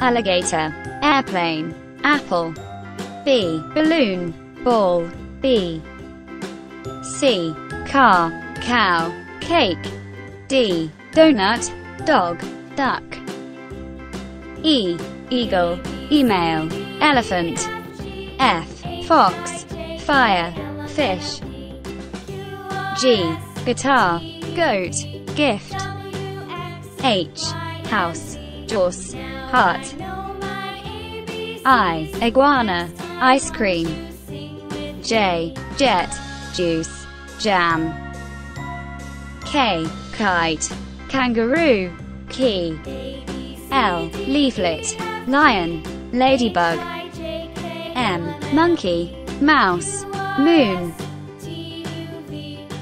alligator, airplane, apple. B. Balloon, ball, bee. C. Car, cow, cake. D. Donut, dog, duck. E. Eagle, email, elephant. F. Fox, fire, fish. G. Guitar, goat, gift. H. House, horse, heart. I. Iguana, ice cream. J. Jet, juice, jam. K. Kite, kangaroo, key. L. Leaflet, lion, ladybug. M. Monkey, mouse, moon.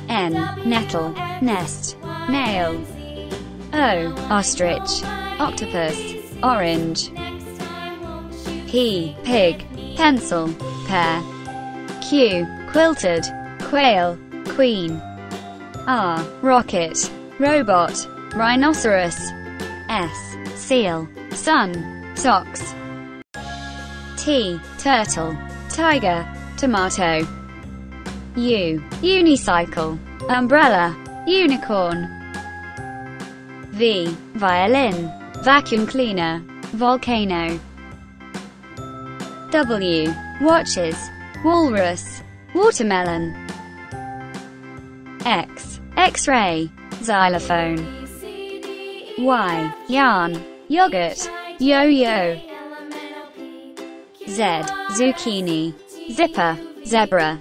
N. Nettle, nest, nail. O. Ostrich, octopus, orange. P. Pig, pencil, pear. Q. Quilted, quail, queen. R. Rocket, robot, rhinoceros. S. Seal, sun, socks. T. Turtle, tiger, tomato. U. Unicycle, umbrella, unicorn. V. Violin, vacuum cleaner, volcano. W. Watches, walrus, watermelon. X. X-ray, xylophone. Y. Yarn, yogurt, yo-yo. Z. Zucchini, zipper, zebra.